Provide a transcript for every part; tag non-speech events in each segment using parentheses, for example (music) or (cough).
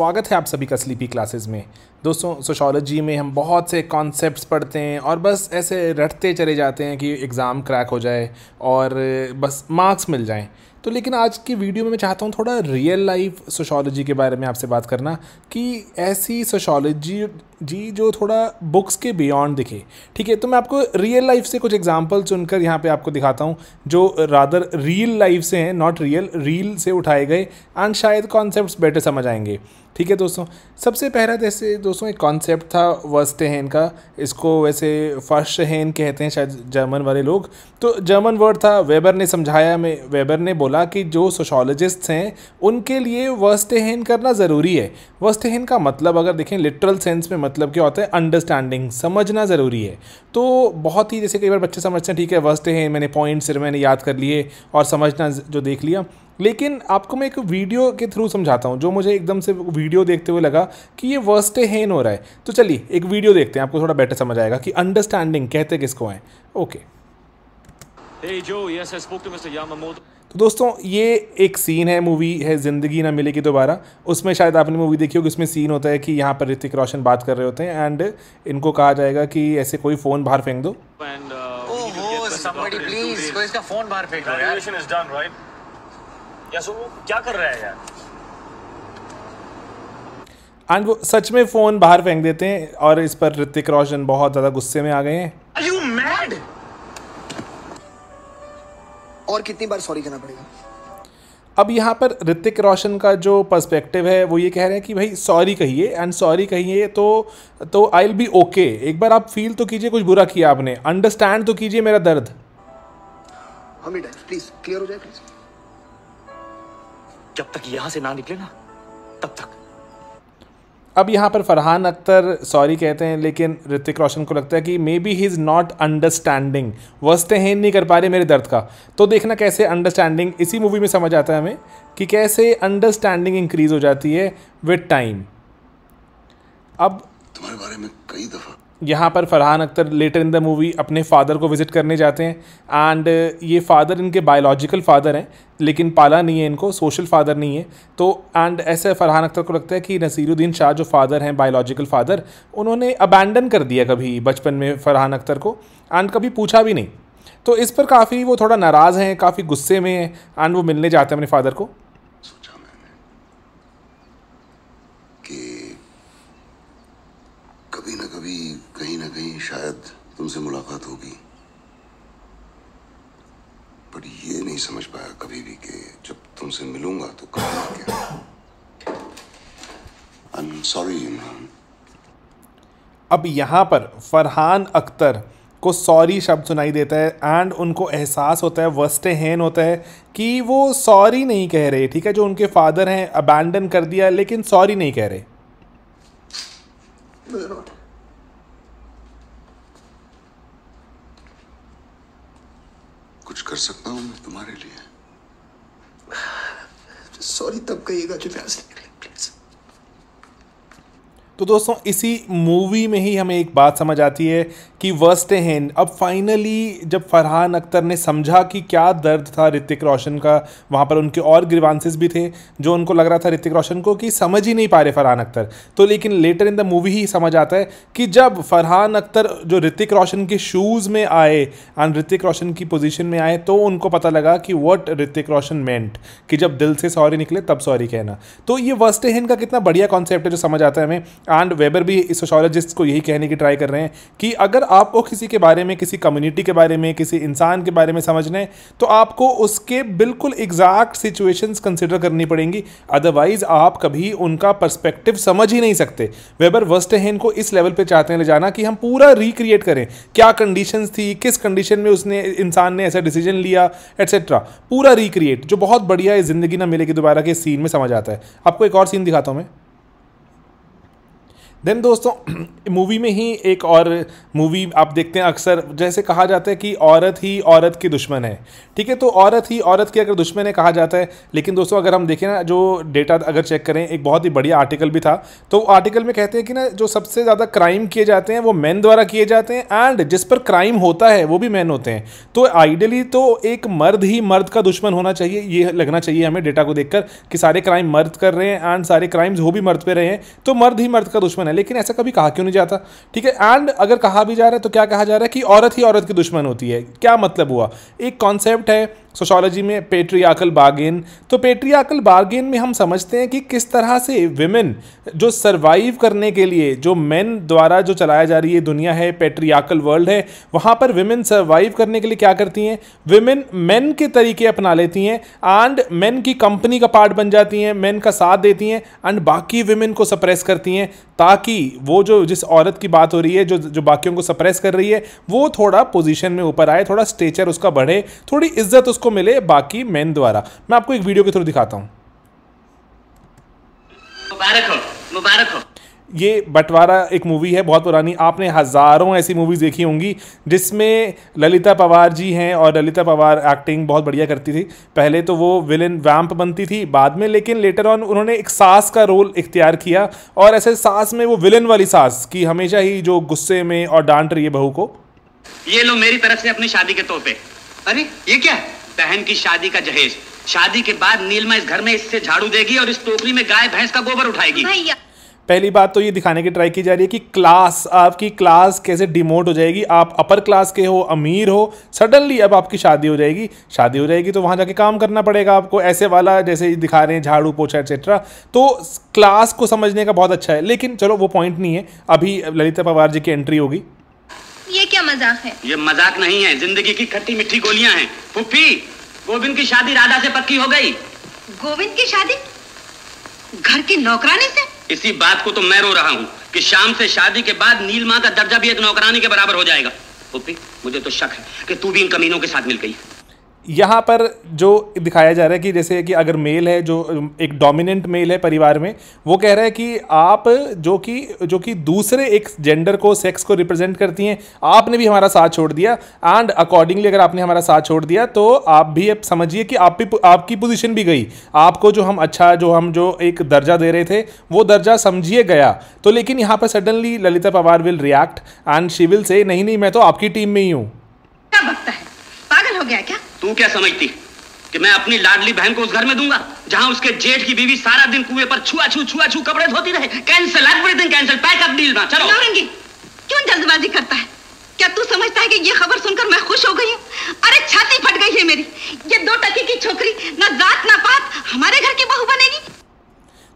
स्वागत है आप सभी का स्लीपी क्लासेस में। दोस्तों सोशोलॉजी में हम बहुत से कॉन्सेप्ट्स पढ़ते हैं और बस ऐसे रटते चले जाते हैं कि एग्ज़ाम क्रैक हो जाए और बस मार्क्स मिल जाएँ। तो लेकिन आज की वीडियो में मैं चाहता हूँ थोड़ा रियल लाइफ सोशोलॉजी के बारे में आपसे बात करना कि ऐसी सोशोलॉजी जी जो थोड़ा बुक्स के बियॉन्ड दिखे। ठीक है तो मैं आपको रियल लाइफ से कुछ एग्जांपल चुनकर यहाँ पे आपको दिखाता हूँ, जो रादर रियल लाइफ से हैं नॉट रियल रील से उठाए गए एंड शायद कॉन्सेप्ट बेटर समझ आएँगे। ठीक है दोस्तों, सबसे पहला जैसे दोस्तों एक कॉन्सेप्ट था वस्तेहन का, इसको वैसे फ़र्स्ट हैन कहते हैं शायद जर्मन वाले लोग। तो जर्मन वर्ड था वेबर ने समझाया, में वेबर ने बोला कि जो सोशोलॉजिस्ट्स हैं उनके लिए वस्तेहन करना ज़रूरी है। वस्तेहन का मतलब अगर देखें लिटरल सेंस में मतलब क्या होता है? अंडरस्टैंडिंग समझना ज़रूरी है। तो बहुत ही जैसे कई बार बच्चे समझते हैं ठीक है वस्तेहन मैंने पॉइंट सिर्फ़ मैंने याद कर लिए और समझना जो देख लिया। लेकिन आपको मैं एक वीडियो के थ्रू समझाता हूँ जो मुझे एकदम से वीडियो देखते हुए लगा कि ये वर्स्ट हेन हो रहा है। तो चलिए एक वीडियो देखते हैं आपको थोड़ा बेटर समझ आएगा कि अंडरस्टैंडिंग कहते किसको हैं। Okay Hey Joe, yes, I spoke to Mr. तो दोस्तों ये एक सीन है मूवी है ज़िंदगी ना मिलेगी दोबारा। उसमें शायद आपने मूवी देखी होगी उसमें सीन होता है कि यहाँ पर ऋतिक रोशन बात कर रहे होते हैं एंड इनको कहा जाएगा कि ऐसे कोई फ़ोन बाहर फेंक दो। And uh? या सो वो क्या कर रहा है यार? एंड वो सच में फ़ोन बाहर फेंक देते हैं और इस पर ऋतिक रोशन बहुत ज़्यादा गुस्से में आ गए हैं। Are you mad? और कितनी बार सॉरी कहना पड़ेगा? अब यहाँ पर ऋतिक रोशन का जो पर्सपेक्टिव है वो ये कह रहे हैं कि भाई सॉरी कहिए एंड सॉरी कहिए तो तो आई विल बी ओके एक बार आप फील तो कीजिए कुछ बुरा किया आपने. अंडरस्टैंड तो कीजिए मेरा दर्द. हम प्लीज़ क्लियर हो जाए प्लीज़ जब तक यहाँ से ना निकले ना तब तक. अब यहाँ पर फरहान अख्तर सॉरी कहते हैं, लेकिन ऋतिक रोशन को लगता है कि maybe he is not understanding वस्ते हैं नहीं कर पा रहे मेरे दर्द का। तो देखना कैसे अंडरस्टैंडिंग इसी मूवी में समझ आता है हमें कि कैसे अंडरस्टैंडिंग इंक्रीज हो जाती है विद टाइम अब तुम्हारे बारे में कई दफ़ा यहाँ पर Farhan Akhtar later in the movie अपने फादर को विज़िट करने जाते हैं एंड ये फादर इनके बायोलॉजिकल फादर हैं, लेकिन पाला नहीं है इनको सोशल फादर नहीं है। तो एंड ऐसे फरहान अख्तर को लगता है कि नसीरुद्दीन शाह जो फादर हैं बायोलॉजिकल फादर उन्होंने अबैंडन कर दिया कभी बचपन में फरहान अख्तर को एंड कभी पूछा भी नहीं। तो इस पर काफ़ी वो थोड़ा नाराज़ हैं, काफ़ी गुस्से में हैं एंड वो मिलने जाते हैं अपने फादर को सोचा मैंने कि कभी ना कभी, कहीं ना कहीं शायद तुमसे मुलाकात होगी। पर ये नहीं समझ पाया कभी भी कि जब तुमसे मिलूँगा तो कहूँगा क्या। I am sorry Imran. अब यहाँ पर फरहान अख्तर को सॉरी शब्द सुनाई देता है एंड उनको एहसास होता है वस्ते हैन होता है कि वो सॉरी नहीं कह रहे, ठीक है, जो उनके फादर हैं अबैंडन कर दिया, लेकिन सॉरी नहीं कह रहे। कुछ कर सकता हूँ मैं तुम्हारे लिए? सॉरी तब कहिएगा जो प्यास निकले प्लीज़ तो दोस्तों इसी मूवी में ही हमें एक बात समझ आती है कि वर्स्ट हैंड अब फाइनली जब फरहान अख्तर ने समझा कि क्या दर्द था ऋतिक रोशन का, वहाँ पर उनके और ग्रीवांसेस भी थे, जो उनको लग रहा था ऋतिक रोशन को कि समझ ही नहीं पा रहे फरहान अख्तर। तो लेकिन लेटर इन द मूवी ही समझ आता है कि जब फरहान अख्तर जो ऋतिक रोशन के शूज़ में आए एंड ऋतिक रोशन की पोजीशन में आए तो उनको पता लगा कि वट ऋतिक रोशन मेंट कि जब दिल से सॉरी निकले, तब सॉरी कहना। तो ये वर्स्ट हैंड का कितना बढ़िया कॉन्सेप्ट है जो समझ आता है हमें। एंड वेबर भी सोशोलॉजिस्ट को यही कहने की ट्राई कर रहे हैं कि अगर आपको किसी के बारे में, किसी कम्युनिटी के बारे में, किसी इंसान के बारे में समझना है तो आपको उसके बिल्कुल एग्जैक्ट सिचुएशंस कंसिडर करनी पड़ेंगी। अदरवाइज़ आप कभी उनका पर्सपेक्टिव समझ ही नहीं सकते। वेबर वर्स्टहेन को इस लेवल पे चाहते हैं ले जाना कि हम पूरा रिक्रिएट करें। क्या कंडीशन थी, किस कंडीशन में उसने, इंसान ने ऐसा डिसीज़न लिया एट्सेट्रा पूरा रिक्रिएट जो बहुत बढ़िया है, ज़िंदगी ना मिलेगी दोबारा के सीन में समझ आता है। आपको एक और सीन दिखाता हूँ मैं। देन दोस्तों (clears throat) मूवी में ही एक और मूवी आप देखते हैं अक्सर, जैसे कहा जाता है कि औरत ही औरत की दुश्मन है। ठीक है तो औरत ही औरत की अगर दुश्मन है कहा जाता है, लेकिन दोस्तों अगर हम देखें ना, जो डेटा अगर चेक करें, एक बहुत ही बढ़िया आर्टिकल भी था। तो आर्टिकल में कहते हैं कि ना, जो सबसे ज़्यादा क्राइम किए जाते हैं, वो मैन द्वारा किए जाते हैं एंड जिस पर क्राइम होता है, वो भी मैन होते हैं। तो आइडियली तो एक मर्द ही मर्द का दुश्मन होना चाहिए, ये लगना चाहिए हमें डेटा को देखकर कि सारे क्राइम मर्द कर रहे हैं एंड सारे क्राइम्स हो भी मर्द पे रहे हैं। तो मर्द ही मर्द का दुश्मन है, लेकिन ऐसा कभी कहा क्यों नहीं जाता? ठीक है एंड अगर कहा भी जा रहा है तो क्या कहा जा रहा है कि औरत ही औरत की दुश्मन होती है? क्या मतलब हुआ? एक कॉन्सेप्ट है सोशोलॉजी में पेट्रियाकल बार्गेन तो पेट्रियाकल बार्गेन में हम समझते हैं कि किस तरह से विमेन जो सरवाइव करने के लिए, जो मेन द्वारा जो चलाया जा रही है दुनिया है पेट्रियाकल वर्ल्ड है, वहाँ पर विमेन सरवाइव करने के लिए क्या करती हैं? विमेन मेन के तरीके अपना लेती हैं एंड मेन की कंपनी का पार्ट बन जाती हैं मेन का साथ देती हैं एंड बाकी विमेन को सप्रेस करती हैं, ताकि वो जो जिस औरत की बात हो रही है, जो जो बाकियों को सप्रेस कर रही है, वो थोड़ा पोजीशन में ऊपर आए, थोड़ा स्टेचर उसका बढ़े, थोड़ी इज़्ज़त उसको मिले बाकी मैन द्वारा। मैं आपको एक वीडियो के थ्रू दिखाता हूँ। मुबारक हो मुबारक हो। ये बंटवारा एक मूवी है बहुत पुरानी। आपने हज़ारों ऐसी मूवीज़ देखी होंगी जिसमें ललिता पवार जी हैं और ललिता पवार एक्टिंग बहुत बढ़िया करती थी। पहले तो वो विलन वैम्प बनती थी बाद में लेकिन लेटर ऑन उन्होंने एक सास का रोल इख्तियार किया और ऐसे सास में वो विलन वाली सास की हमेशा ही जो गुस्से में और डांट रही है बहू को। ये लो मेरी तरफ़ से अपनी शादी के तोहफे। अरे ये क्या? है बहन की शादी का जहेज। शादी के बाद नीलमा इस घर में इससे झाड़ू देगी और इस टोकरी में गाय भैंस का गोबर उठाएगी। भैया पहली बात तो ये दिखाने की ट्राई की जा रही है कि क्लास आपकी क्लास कैसे डिमोट हो जाएगी? आप अपर क्लास के हो अमीर हो सडनली अब आपकी शादी हो जाएगी। शादी हो जाएगी तो वहाँ जाके काम करना पड़ेगा आपको ऐसे वाला जैसे दिखा रहे हैं झाड़ू पोछा एक्सेट्रा तो क्लास को समझने का बहुत अच्छा है लेकिन चलो वो पॉइंट नहीं है। अभी ललिता पवार जी की एंट्री होगी। ये क्या मज़ाक है? ये मज़ाक नहीं है ज़िंदगी की खट्टी मिट्टी गोलियाँ हैं। पुप्पी गोविंद की शादी राधा से पक्की हो गई। गोविंद की शादी? घर की नौकरानी से? इसी बात को तो मैं रो रहा हूँ कि शाम से शादी के बाद नील नीलमा का दर्जा भी एक नौकरानी के बराबर हो जाएगा। पुप्पी, मुझे तो शक है कि तू भी इन कमीनों के साथ मिल गई। यहाँ पर जो दिखाया जा रहा है कि जैसे कि अगर मेल है, जो एक डोमिनेंट मेल है परिवार में, वो कह रहा है कि आप जो कि जो कि दूसरे एक जेंडर को सेक्स को रिप्रेजेंट करती हैं, आपने भी हमारा साथ छोड़ दिया एंड अकॉर्डिंगली अगर आपने हमारा साथ छोड़ दिया तो आप भी अब समझिए कि आप भी आपकी पोजिशन भी गई। आपको जो हम अच्छा जो हम जो एक दर्जा दे रहे थे, वो दर्जा समझिए गया। तो लेकिन यहाँ पर suddenly Lalita Pawar will react and she will say नहीं नहीं, मैं तो आपकी टीम में ही हूँ। क्या है? हो गया क्या? तू क्या समझती कि मैं अपनी लाडली बहन को उस घर में दूँगा जहाँ उसके जेठ की बीवी सारा दिन कुएँ पर छुआ छू छुआ छू कपड़े धोती रहे? Cancel everything cancel pack up deal ना चलो। नौरंगी क्यों जल्दबाजी करता है? क्या तू समझता है कि ये खबर सुनकर मैं खुश हो गई हूँ? अरे छाती फट गई है मेरी। ये दो टकी की छोकरी ना जात ना पात हमारे घर की बहू बनेगी।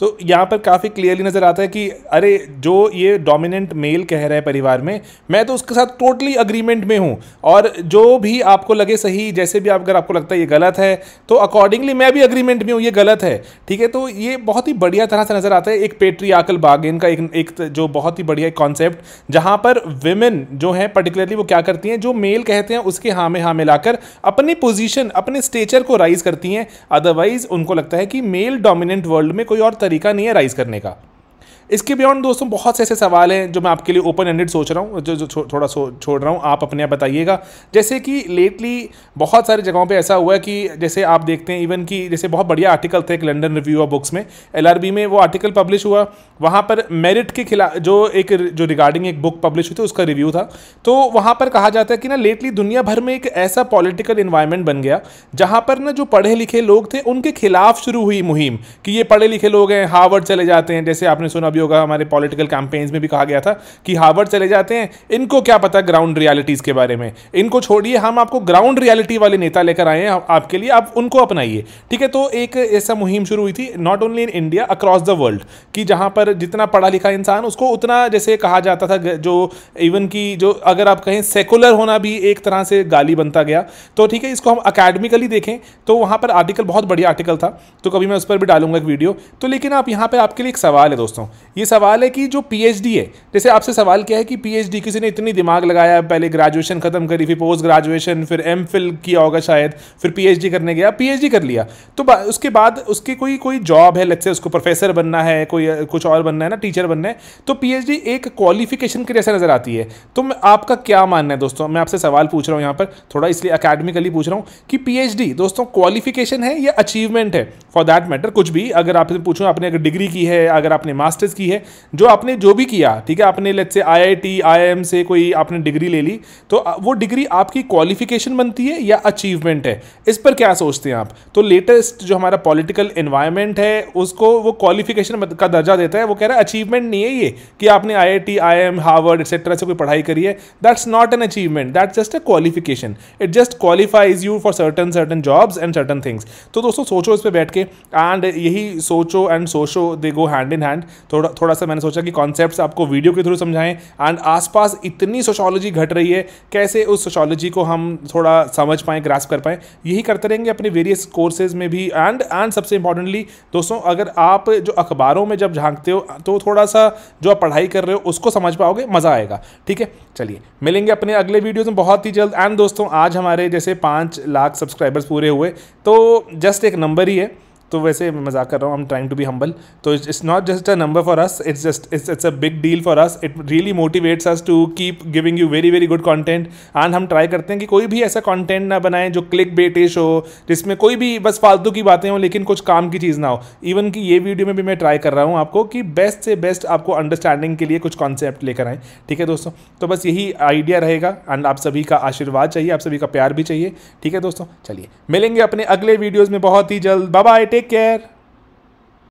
तो यहाँ पर काफ़ी क्लियरली नज़र आता है कि, अरे, जो ये डोमिनेंट मेल कह रहा है परिवार में, मैं तो उसके साथ टोटली अग्रीमेंट में हूँ। और जो भी आपको लगे सही, जैसे भी आप, अगर आपको लगता है ये गलत है तो अकॉर्डिंगली मैं भी अग्रीमेंट में हूँ, ये गलत है। ठीक है? तो ये बहुत ही बढ़िया तरह से नज़र आता है एक पेट्रियाकल बागेन का एक एक जो बहुत ही बढ़िया कॉन्सेप्ट जहाँ पर विमेन जो हैं पर्टिकुलरली वो क्या करती हैं, जो मेल कहते हैं उसके हाँ में हाँ मिलाकर अपनी पोजीशन अपने स्टेचर को राइज करती हैं। अदरवाइज़ उनको लगता है कि मेल डोमिनेंट वर्ल्ड में कोई और तरीका नहीं है राइज करने का। इसके बियॉन्ड दोस्तों बहुत से ऐसे सवाल हैं जो मैं आपके लिए ओपन एंडेड सोच रहा हूँ जो जो छो, थोड़ा सो छोड़ रहा हूँ। आप अपने आप बताइएगा। जैसे कि लेटली बहुत सारी जगहों पे ऐसा हुआ है कि जैसे आप देखते हैं इवन कि जैसे बहुत बढ़िया आर्टिकल थे एक लंडन रिव्यू ऑफ़ बुक्स में एलआरबी में वो आर्टिकल पब्लिश हुआ। वहाँ पर मेरिट के खिलाफ जो एक जो रिगार्डिंग एक बुक पब्लिश हुई थी उसका रिव्यू था। तो वहाँ पर कहा जाता है कि ना लेटली दुनिया भर में एक ऐसा पॉलिटिकल इन्वायरमेंट बन गया जहाँ पर ना जो पढ़े लिखे लोग थे उनके खिलाफ शुरू हुई मुहिम कि ये पढ़े लिखे लोग हैं हार्वर्ड चले जाते हैं जैसे आपने सुना भी होगा हमारे पॉलिटिकल कैंपेन्स में भी कहा गया था कि हार्वर्ड चले जाते हैं, इनको क्या पता ग्राउंड रियलिटीज़ के बारे में? इनको छोड़िए, हम आपको ग्राउंड रियलिटी वाले नेता लेकर आए हैं, आपके लिए आप उनको अपनाइए। ठीक है तो एक ऐसा मुहिम शुरू हुई थी not only in India across the world कि जहाँ पर जितना पढ़ा लिखा इंसान, उसको उतना जैसे कहा जाता था जो इवन की जो अगर आप कहें सेकुलर होना भी एक तरह से गाली बनता गया। तो ठीक है, इसको हम अकेडमिकली देखें तो वहाँ पर आर्टिकल बहुत बढ़िया आर्टिकल था तो कभी मैं उस पर भी डालूँगा एक वीडियो तो लेकिन आप यहाँ पर आपके लिए एक सवाल है दोस्तों ये सवाल है कि जो पीएचडी है, जैसे आपसे सवाल क्या है कि पीएचडी किसी ने इतनी दिमाग लगाया, पहले ग्रेजुएशन खत्म करी, फिर पोस्ट ग्रेजुएशन फिर एम फिल किया होगा शायद, फिर पीएचडी करने गया पीएचडी कर लिया। तो उसके बाद उसकी कोई कोई जॉब है लेट्स से उसको प्रोफेसर बनना है, कोई, कुछ और बनना है ना टीचर बनना है तो पीएचडी एक क्वालिफिकेशन की जैसे नज़र आती है। तो आपका क्या मानना है दोस्तों? मैं आपसे सवाल पूछ रहा हूँ यहाँ पर, थोड़ा इसलिए अकेडमिकली पूछ रहा हूँ कि पीएचडी दोस्तों क्वालिफिकेशन है या अचीवमेंट है? फॉर दैट मैटर कुछ भी, अगर आपसे पूछूँ, आपने अगर डिग्री की है, अगर आपने मास्टर्स की है, जो आपने जो भी किया, ठीक है, आपने लेट्स से आईआईटी आईआईएम से कोई आपने डिग्री ले ली तो वो डिग्री आपकी क्वालिफिकेशन बनती है या अचीवमेंट है? इस पर क्या सोचते हैं आप? तो लेटेस्ट जो हमारा पॉलिटिकल इन्वायरमेंट है, उसको वो क्वालिफिकेशन का दर्जा देता है, वो कह रहा है अचीवमेंट नहीं है ये, कि आपने I I T I M Harvard etcetera से कोई पढ़ाई करी है। That's not an achievement that's just a qualification it just qualifies you for certain certain jobs and certain things तो दोस्तों, सोचो इस पर बैठ के एंड यही सोचो एंड सोचो दे गो हैंड इन हैंड थोड़ा थोड़ा सा मैंने सोचा कि कॉन्सेप्ट आपको वीडियो के थ्रू समझाएँ एंड आसपास इतनी सोशोलॉजी घट रही है, कैसे उस सोशोलॉजी को हम थोड़ा समझ पाएँ ग्रास कर पाएँ, यही करते रहेंगे अपने वेरियस कोर्सेज में भी एंड एंड सबसे इंपॉर्टेंटली दोस्तों, अगर आप जो अखबारों में जब झांकते हो तो थोड़ा सा जो आप पढ़ाई कर रहे हो, उसको समझ पाओगे, मज़ा आएगा, ठीक है? चलिए, मिलेंगे अपने अगले वीडियोज़ में बहुत ही जल्द एंड दोस्तों, आज हमारे जैसे पाँच लाख सब्सक्राइबर्स पूरे हुए तो जस्ट एक नंबर ही है तो वैसे मज़ाक कर रहा हूँ I am trying to be humble तो it's not just a number for us it's just it's it's a big deal for us it really motivates us to keep giving you very very good content and हम try करते हैं कि कोई भी ऐसा content ना बनाएँ जो क्लिक बेटिश हो, जिसमें कोई भी बस फालतू की बातें हो, लेकिन कुछ काम की चीज़ ना हो। इवन कि ये वीडियो में भी मैं ट्राई कर रहा हूँ आपको कि बेस्ट से बेस्ट आपको अंडरस्टैंडिंग के लिए कुछ कॉन्सेप्ट लेकर आएँ। ठीक है दोस्तों? तो बस यही आइडिया रहेगा। एंड आप सभी का आशीर्वाद चाहिए, आप सभी का प्यार भी चाहिए। ठीक है दोस्तों? चलिए, मिलेंगे अपने अगले वीडियोज़ में बहुत ही जल्द। Bye take care